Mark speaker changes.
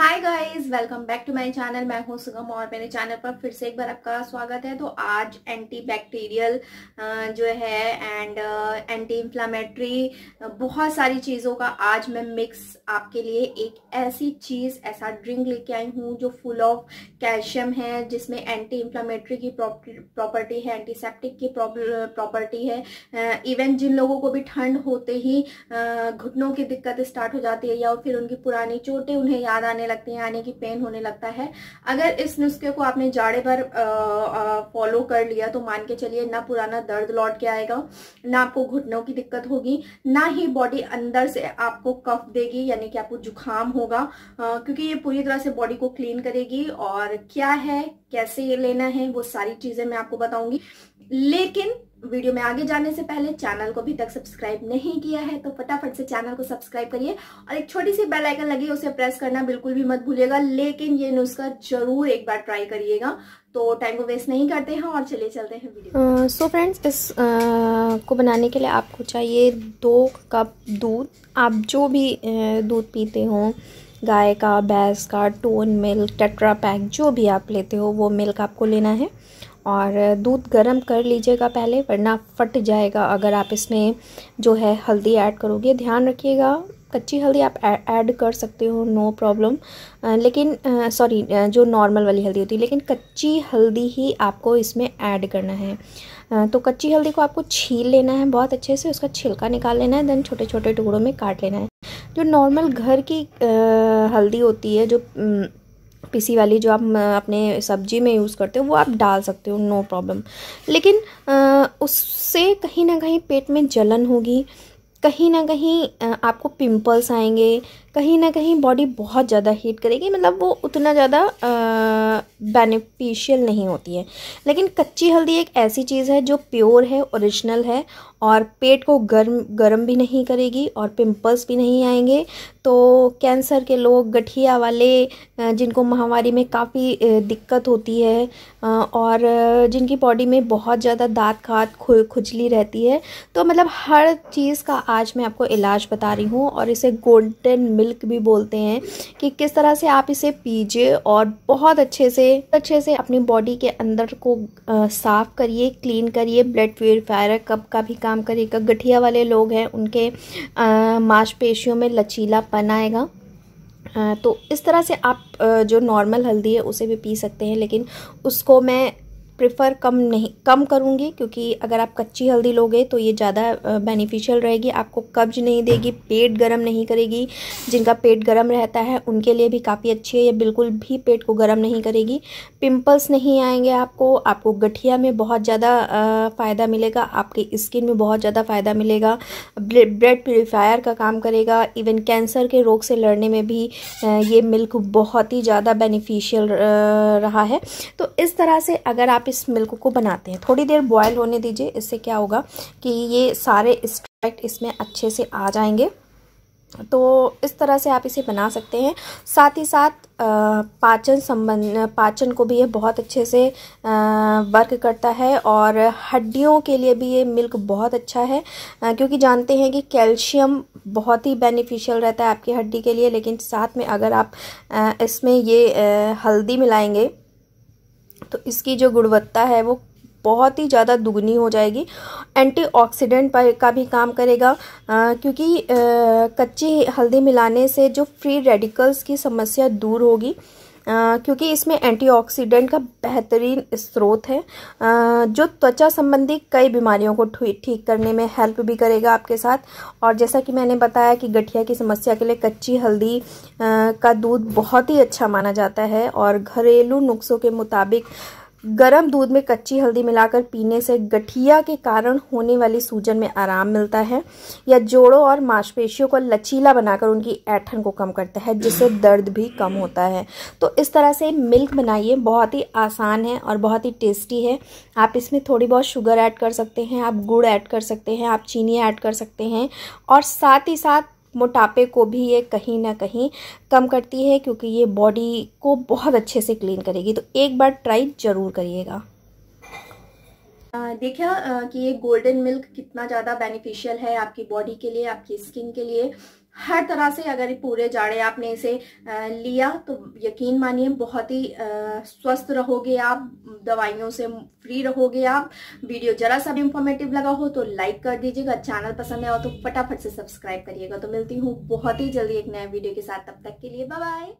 Speaker 1: Hi guys welcome back to my channel मैं हूँ सुगम और मेरे चैनल पर फिर से एक बार आपका स्वागत है। तो आज एंटी बैक्टीरियल जो है एंड एंटी इंफ्लामेटरी बहुत सारी चीज़ों का आज मैं मिक्स आपके लिए एक ऐसी चीज़, ऐसा ड्रिंक लेके आई हूँ जो फुल ऑफ़ कैल्शियम है, जिसमें एंटी इंफ्लामेटरी की प्रॉपर्टी है एंटीसेप्टिक की प्रॉपर्टी है। इवन जिन लोगों को भी ठंड होते ही घुटनों की दिक्कत स्टार्ट हो जाती है या फिर उनकी पुरानी चोटें उन्हें याद आने लगती हैं यानी कि पेन होने लगता है। अगर इस नुस्खे को आपने जाड़े भर फॉलो कर लिया तो मान के चलिए ना पुराना दर्द लौट के आएगा ना आपको घुटनों की दिक्कत होगी ना ही बॉडी अंदर से आपको कफ देगी यानी कि आपको जुकाम होगा आ, क्योंकि ये पूरी तरह से बॉडी को क्लीन करेगी। और क्या है कैसे ये लेना है वो सारी चीज़ें मैं आपको बताऊँगी। लेकिन वीडियो में आगे जाने से पहले चैनल को अभी तक सब्सक्राइब नहीं किया है तो फटाफट से चैनल को सब्सक्राइब करिए और एक छोटी सी बेल आइकन लगी उसे प्रेस करना बिल्कुल भी मत भूलिएगा लेकिन ये नुस्खा ज़रूर एक बार ट्राई करिएगा। तो टाइम को वेस्ट नहीं करते हैं और चलिए चलते हैं video
Speaker 2: so uh, friends so इस uh, को बनाने के लिए आपको चाहिए दो कप दूध। आप जो भी uh, दूध पीते हो गाय का भैंस का टोन मिल्क टेट्रा पैक जो भी आप लेते हो वो मिल्क आपको लेना है। और दूध गर्म कर लीजिएगा पहले, वरना फट जाएगा। अगर आप इसमें जो है हल्दी ऐड करोगे, ध्यान रखिएगा, कच्ची हल्दी आप ऐड कर सकते हो, नो प्रॉब्लम। लेकिन सॉरी जो नॉर्मल वाली हल्दी होती है, लेकिन कच्ची हल्दी ही आपको इसमें ऐड करना है। तो कच्ची हल्दी को आपको छील लेना है बहुत अच्छे से, उसका छिलका निकाल लेना है देन छोटे छोटे टुकड़ों में काट लेना है। जो नॉर्मल घर की हल्दी होती है, जो पिसी वाली जो आप अपने सब्ज़ी में यूज़ करते हो, वो आप डाल सकते हो नो प्रॉब्लम लेकिन उससे कहीं ना कहीं पेट में जलन होगी, कहीं ना कहीं आपको पिंपल्स आएँगे कहीं ना कहीं बॉडी बहुत ज़्यादा हीट करेगी मतलब वो उतना ज़्यादा बेनिफिशियल नहीं होती है। लेकिन कच्ची हल्दी एक ऐसी चीज़ है जो प्योर है ओरिजिनल है, और पेट को गर्म गर्म भी नहीं करेगी और पिंपल्स भी नहीं आएँगे। तो कैंसर के लोग, गठिया वाले जिनको महामारी में काफ़ी दिक्कत होती है और जिनकी बॉडी में बहुत ज़्यादा दाँत खात खुजली रहती है तो मतलब हर चीज़ का आज मैं आपको इलाज बता रही हूँ, और इसे गोल्डन मिल्क भी बोलते हैं कि किस तरह से आप इसे पीजिए और बहुत अच्छे से अच्छे से अपनी बॉडी के अंदर को साफ़ करिए क्लीन करिए ब्लड प्योरीफायर कब का भी काम करिएगा गठिया वाले लोग हैं, उनके मांसपेशियों में लचीलापन आएगा। तो इस तरह से आप जो नॉर्मल हल्दी है, उसे भी पी सकते हैं, लेकिन उसको मैं प्रेफर कम नहीं, कम करूँगी क्योंकि अगर आप कच्ची हल्दी लोगे तो ये ज़्यादा बेनिफिशियल रहेगी, आपको कब्ज नहीं देगी, पेट गर्म नहीं करेगी, जिनका पेट गर्म रहता है उनके लिए भी काफ़ी अच्छी है, ये बिल्कुल भी पेट को गर्म नहीं करेगी। पिंपल्स नहीं आएँगे आपको आपको गठिया में बहुत ज़्यादा फ़ायदा मिलेगा, आपकी स्किन में बहुत ज़्यादा फ़ायदा मिलेगा ब्लड प्योरीफायर का काम करेगा, इवन कैंसर के रोग से लड़ने में भी ये मिल्क बहुत ही ज़्यादा बेनिफिशियल रहा है। तो इस तरह से अगर आप इस मिल्क को बनाते हैं। थोड़ी देर बॉयल होने दीजिए, इससे क्या होगा कि ये सारे एक्सट्रैक्ट इसमें अच्छे से आ जाएँगे। तो इस तरह से आप इसे बना सकते हैं। साथ ही साथ पाचन संबंध, पाचन को भी ये बहुत अच्छे से वर्क करता है और हड्डियों के लिए भी ये मिल्क बहुत अच्छा है क्योंकि जानते हैं कि कैल्शियम बहुत ही बेनिफिशियल रहता है आपकी हड्डी के लिए, लेकिन साथ में अगर आप इसमें ये हल्दी मिलाएँगे तो इसकी जो गुणवत्ता है वो बहुत ही ज़्यादा दुगनी हो जाएगी। एंटीऑक्सीडेंट का भी काम करेगा। आ, क्योंकि आ, कच्ची हल्दी मिलाने से जो फ्री रेडिकल्स की समस्या दूर होगी क्योंकि इसमें एंटीऑक्सीडेंट का बेहतरीन स्रोत है आ, जो त्वचा संबंधी कई बीमारियों को ठीक करने में हेल्प भी करेगा आपके साथ। और जैसा कि मैंने बताया कि गठिया की समस्या के लिए कच्ची हल्दी आ, का दूध बहुत ही अच्छा माना जाता है और घरेलू नुस्खों के मुताबिक गर्म दूध में कच्ची हल्दी मिलाकर पीने से गठिया के कारण होने वाली सूजन में आराम मिलता है, या जोड़ों और मांसपेशियों को लचीला बनाकर उनकी ऐठन को कम करता है, जिससे दर्द भी कम होता है। तो इस तरह से मिल्क बनाइए, बहुत ही आसान है और बहुत ही टेस्टी है। आप इसमें थोड़ी बहुत शुगर ऐड कर सकते हैं, आप गुड़ ऐड कर सकते हैं, आप चीनी ऐड कर सकते हैं, और साथ ही साथ मोटापे को भी ये कहीं ना कहीं कम करती है, क्योंकि ये बॉडी को बहुत अच्छे से क्लीन करेगी। तो एक बार ट्राई ज़रूर करिएगा।
Speaker 1: देखिए कि ये गोल्डन मिल्क कितना ज़्यादा बेनिफिशियल है आपकी बॉडी के लिए, आपकी स्किन के लिए। हर तरह से अगर पूरे जाड़े आपने इसे लिया तो यकीन मानिए बहुत ही स्वस्थ रहोगे आप, दवाइयों से फ्री रहोगे आप। वीडियो जरा सा भी इंफॉर्मेटिव लगा हो तो लाइक कर दीजिएगा। चैनल पसंद है तो फटाफट से सब्सक्राइब करिएगा। तो मिलती हूँ बहुत ही जल्दी एक नए वीडियो के साथ। तब तक के लिए बाय